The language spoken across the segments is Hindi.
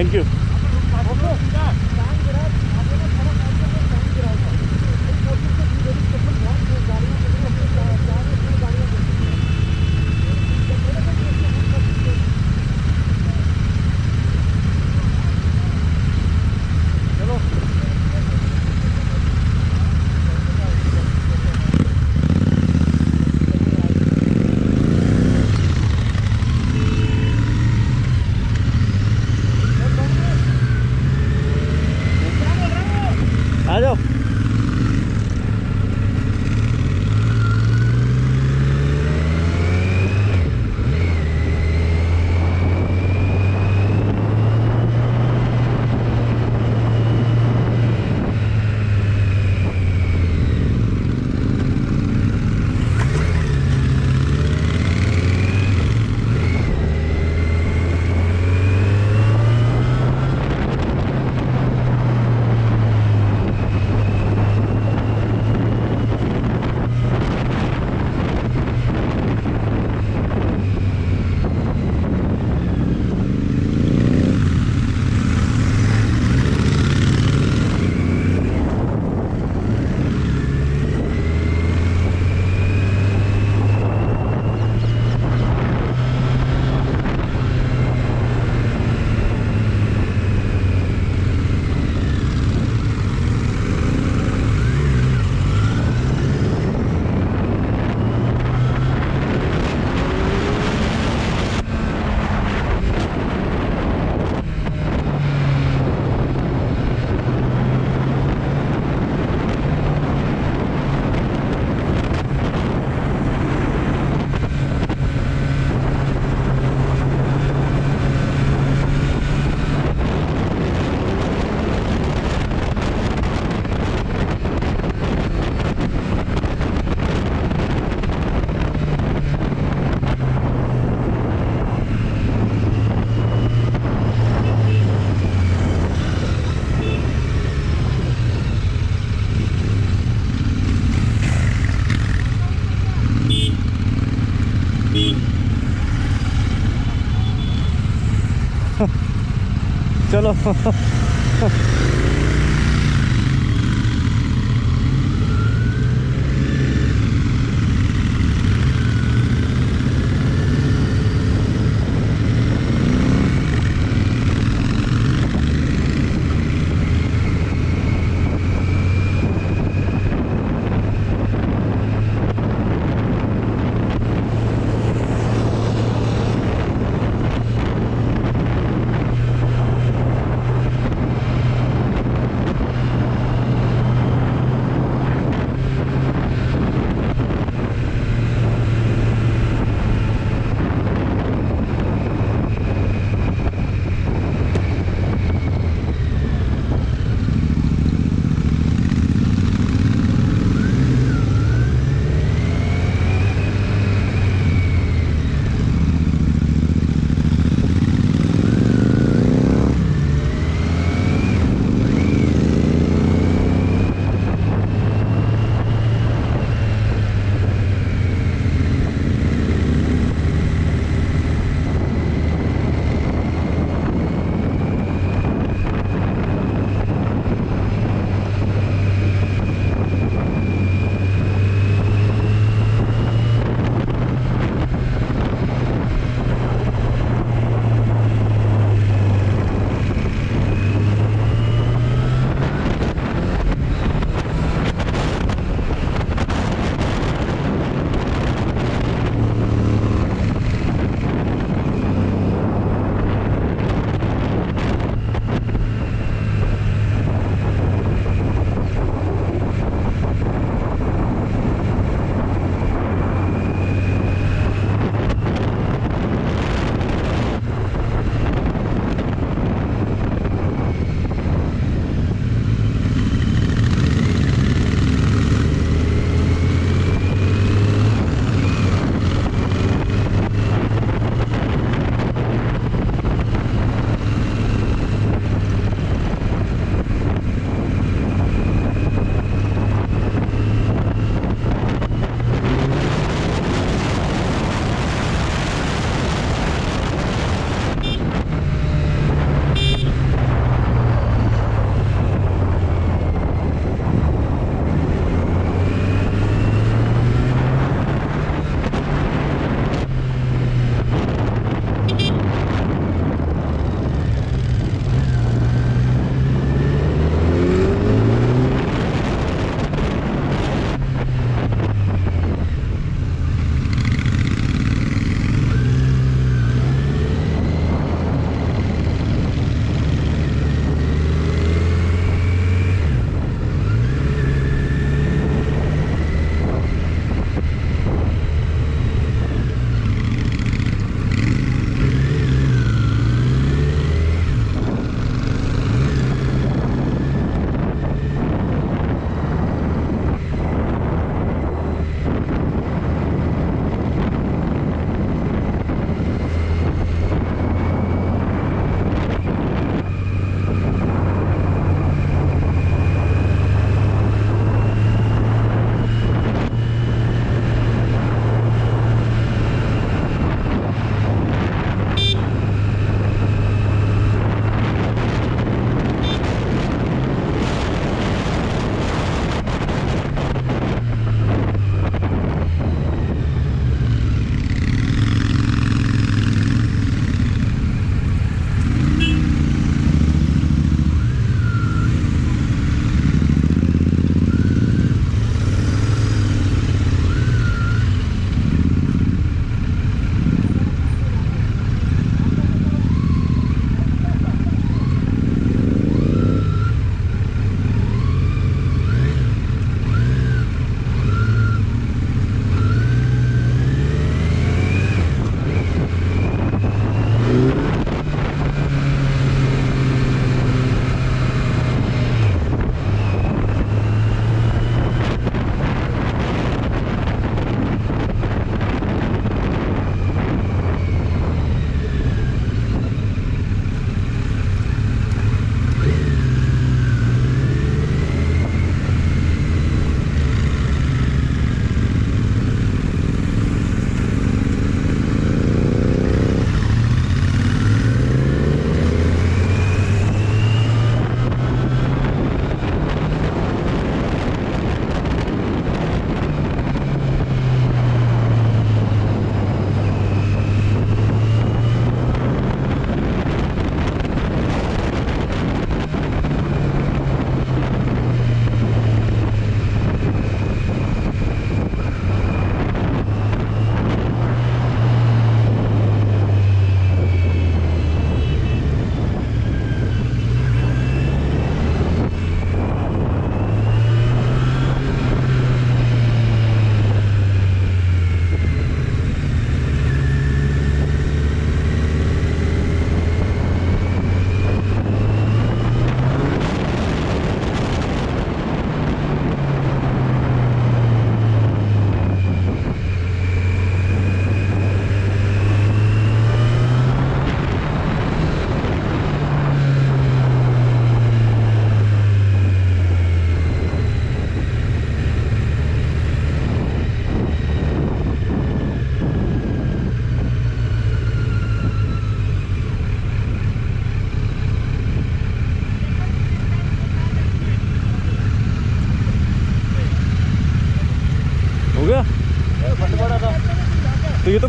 Thank you uh Oh.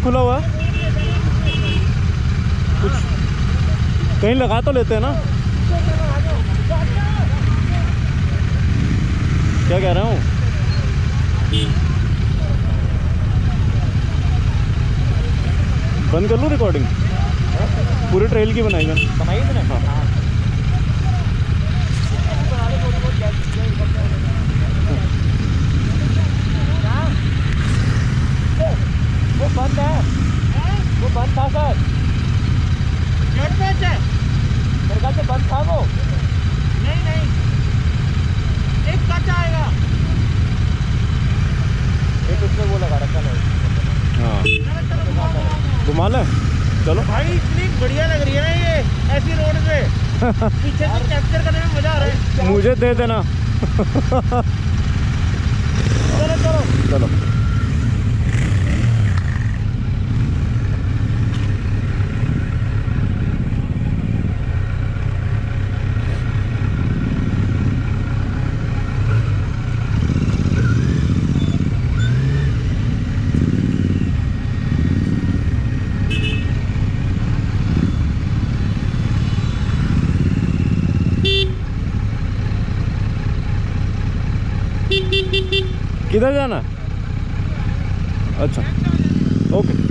खुला हुआ है? कुछ कहीं लगा तो लेते हैं ना। क्या कह रहा हूँ? बंद कर लूँ रिकॉर्डिंग पूरे ट्रेल की बनाई मैंने बनाई तूने हाँ वो बंद है वो बंद था सर मेरे ख्याल से बंद था वो। नहीं नहीं। एक कट आएगा। एक उसमें वो लगा रखा है। हाँ। घुमा लें। चलो। भाई इतनी बढ़िया लग रही है ना ये ऐसी रोड पे। पीछे से कैप्चर करने में मज़ा आ रहा है। मुझे दे देना। चलो चलो। चलो। किधर जाना अच्छा ओके।